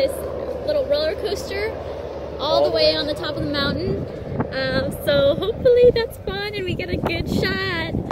this little roller coaster all the way on the top of the mountain. Um, so hopefully that's fun and we get a good shot.